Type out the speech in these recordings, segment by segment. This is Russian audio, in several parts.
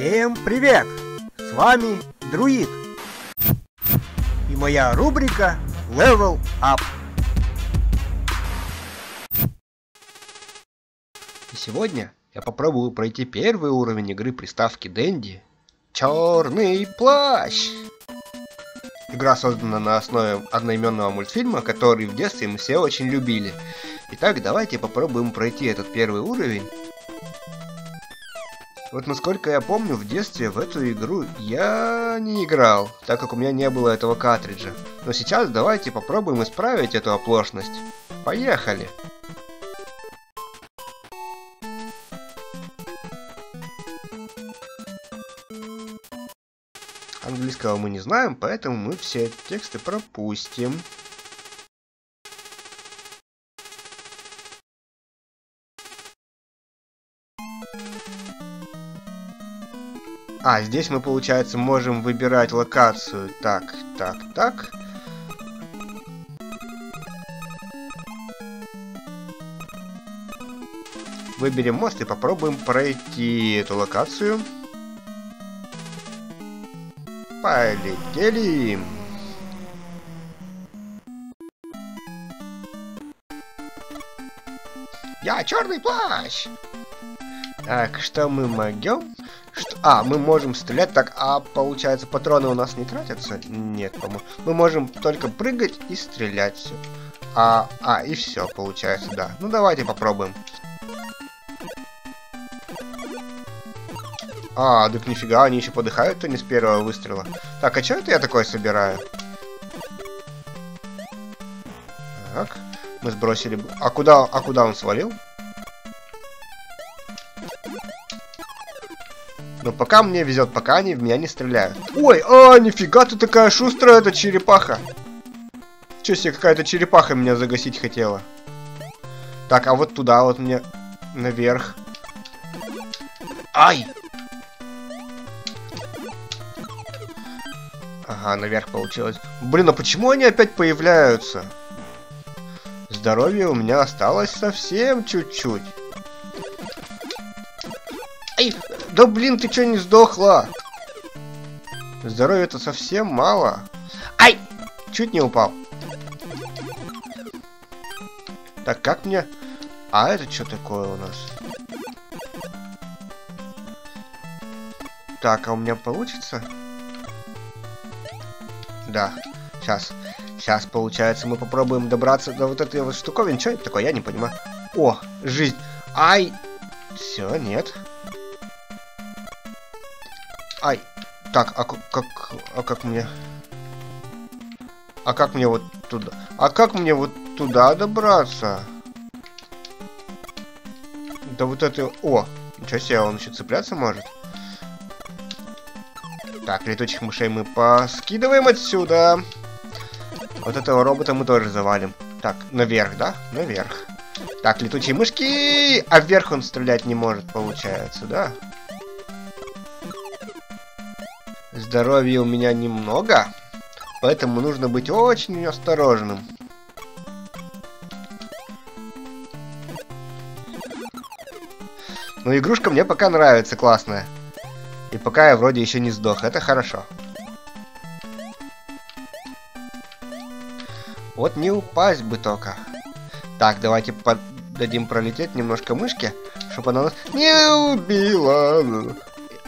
Всем привет! С вами Друид. И моя рубрика Level Up. И сегодня я попробую пройти первый уровень игры приставки Дэнди. Черный плащ. Игра создана на основе одноименного мультфильма, который в детстве мы все очень любили. Итак, давайте попробуем пройти этот первый уровень. Вот насколько я помню, в детстве в эту игру я не играл, так как у меня не было этого картриджа. Но сейчас давайте попробуем исправить эту оплошность. Поехали! Английского мы не знаем, поэтому мы все тексты пропустим. А, здесь мы, получается, можем выбирать локацию. Так, так, так. Выберем мост и попробуем пройти эту локацию. Полетели! Я черный плащ! Так, что мы могем? Что? А, мы можем стрелять так, а получается патроны у нас не тратятся? Нет, по-моему. Мы можем только прыгать и стрелять все. А, а, и все получается, да. Ну давайте попробуем. А, так нифига, они еще подыхают-то не с первого выстрела. Так, а что это я такое собираю? Так, мы сбросили... А куда, а куда он свалил? Но пока мне везет, пока они в меня не стреляют. Ой, а, нифига ты такая шустрая, эта черепаха. Че себе, какая-то черепаха меня загасить хотела. Так, а вот туда вот мне наверх. Ай! Ага, наверх получилось. Блин, а почему они опять появляются? Здоровье у меня осталось совсем чуть-чуть. Ай, да блин, ты что не сдохла? Здоровья-то совсем мало. Ай! Чуть не упал. Так, как мне... А это что такое у нас? Так, а у меня получится? Да, сейчас. Сейчас, получается, мы попробуем добраться до вот этой вот штуковины. Что это такое? Я не понимаю. О, жизнь. Ай! Все, нет. Ай. Так, а как... А как мне... А как мне вот туда... А как мне вот туда добраться? Да вот это... О! Ничего себе, он еще цепляться может. Так, летучих мышей мы поскидываем отсюда. Вот этого робота мы тоже завалим. Так, наверх, да? Наверх. Так, летучие мышки! А вверх он стрелять не может, получается, да? Здоровья у меня немного, поэтому нужно быть очень осторожным. Но игрушка мне пока нравится, классная. И пока я вроде еще не сдох, это хорошо. Вот не упасть бы только. Так, давайте дадим пролететь немножко мышке, чтобы она нас не убила.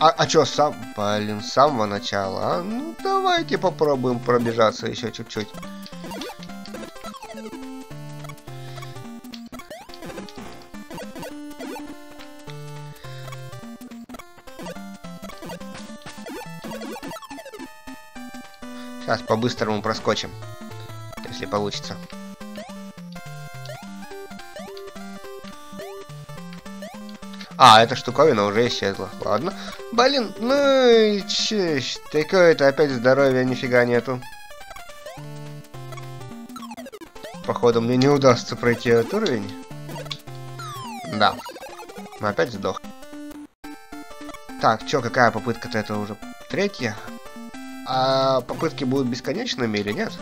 А, а чё, сам, блин, с самого начала, а? Ну, давайте попробуем пробежаться еще чуть-чуть. Сейчас по-быстрому проскочим, если получится. А, эта штуковина уже исчезла. Ладно. Блин, ну и че, такое-то опять здоровья нифига нету. Походу мне не удастся пройти этот уровень. Да. Мы опять сдох. Так, чё, какая попытка-то это уже? Третья? А попытки будут бесконечными или нет?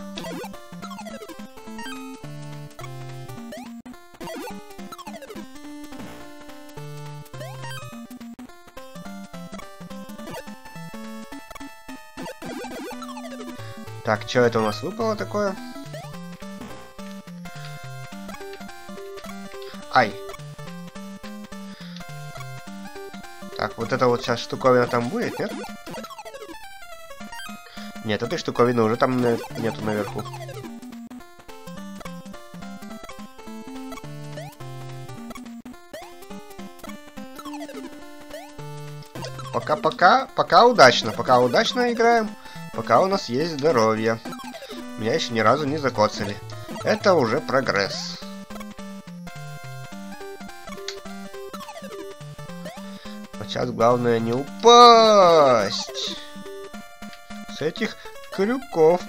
Так, что это у нас выпало такое? Ай. Так, вот это вот сейчас штуковина там будет, нет? Нет, этой штуковины уже там нету наверху. Пока-пока, пока удачно, пока удачно играем, пока у нас есть здоровье. Меня еще ни разу не закоцали. Это уже прогресс. Сейчас главное не упасть. С этих крюков.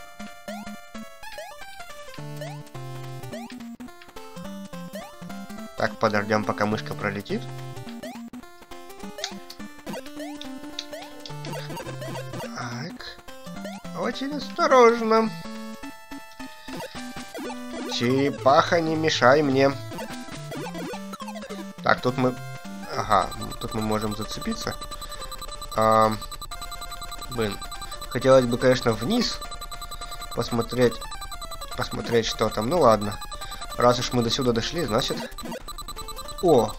Так, подождем, пока мышка пролетит. Очень осторожно. Черепаха, не мешай мне. Так, тут мы Ага, тут мы можем зацепиться. А, блин. Хотелось бы, конечно, вниз посмотреть, посмотреть, что там. Ну ладно. Раз уж мы до сюда дошли, значит... О!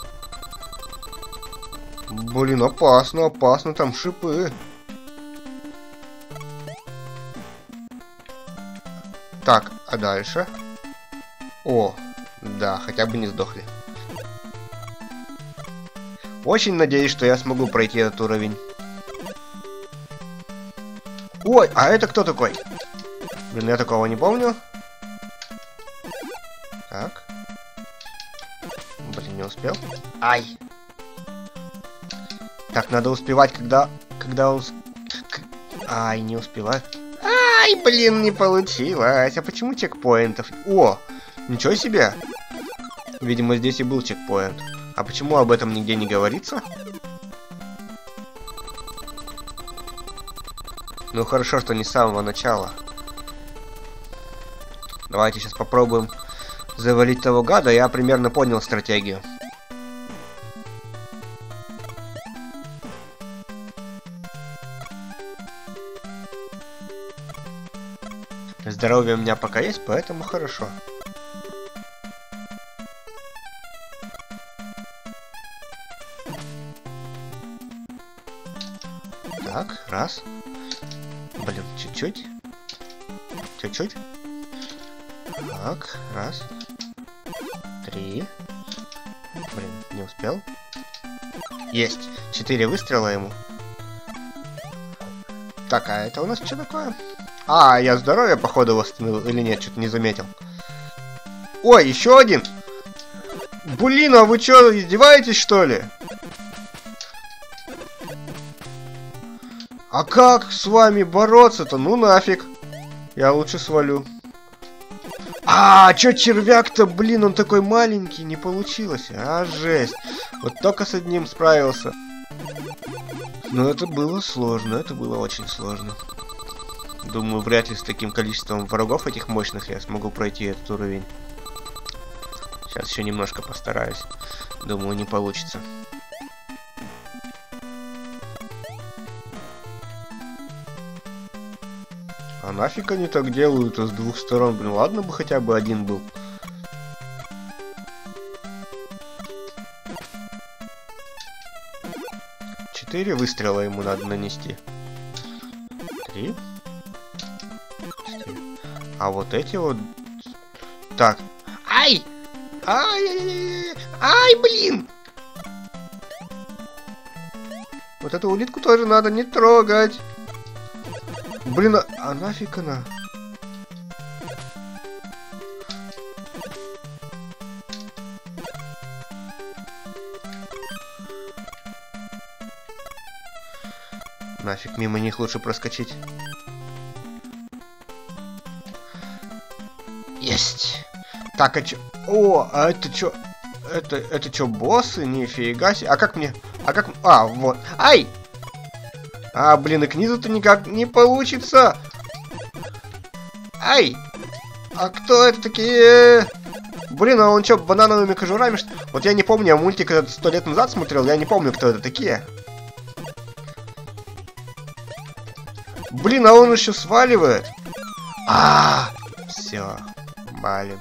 Блин, опасно, опасно, там шипы. Так, а дальше? О, да, хотя бы не сдохли. Очень надеюсь, что я смогу пройти этот уровень. Ой, а это кто такой? Блин, я такого не помню. Так. Блин, не успел. Ай. Так, надо успевать, когда... Когда он... Ай, не успеваю. Ай, блин, не получилось. А почему чекпоинтов? О, ничего себе. Видимо, здесь и был чекпоинт. А почему об этом нигде не говорится? Ну хорошо, что не с самого начала. Давайте сейчас попробуем завалить того гада. Я примерно понял стратегию. Здоровье у меня пока есть, поэтому хорошо. Так, раз. Блин, чуть-чуть. Чуть-чуть. Так, раз. Три. Блин, не успел. Есть. Четыре выстрела ему. Так, а это у нас что такое? А, я здоровье, походу, восстановил. Или нет, что-то не заметил. Ой, еще один! Блин, а вы что, издеваетесь, что ли? А как с вами бороться-то? Ну нафиг. Я лучше свалю. А, чё червяк-то, блин, он такой маленький, не получилось. А, жесть. Вот только с одним справился. Но это было сложно, это было очень сложно. Думаю, вряд ли с таким количеством врагов этих мощных я смогу пройти этот уровень. Сейчас еще немножко постараюсь. Думаю, не получится. А нафиг они так делают с двух сторон? Блин, ладно бы хотя бы один был. Четыре выстрела ему надо нанести. Три. А вот эти вот... Так. Ай, ай, ай, блин! Вот эту улитку тоже надо не трогать. Блин, а, а нафиг она? Нафиг, мимо них лучше проскочить. Есть. Так, а чё? О, а это чё? Это, это чё, боссы? Нифига себе. А как мне? А как... А, вот. Ай! А, блин, и к низу-то никак не получится. Ай! А кто это такие? Блин, а он что, банановыми кожурами? Что? Вот я не помню, я мультик этот сто лет назад смотрел, я не помню, кто это такие. Блин, а он еще сваливает. А, все, валим.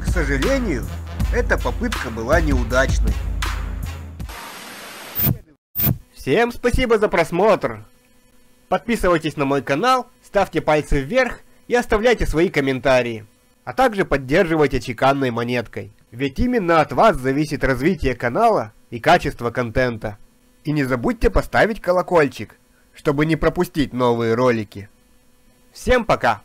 К сожалению, эта попытка была неудачной. Всем спасибо за просмотр. Подписывайтесь на мой канал, ставьте пальцы вверх и оставляйте свои комментарии. А также поддерживайте чеканной монеткой. Ведь именно от вас зависит развитие канала и качество контента. И не забудьте поставить колокольчик, чтобы не пропустить новые ролики. Всем пока!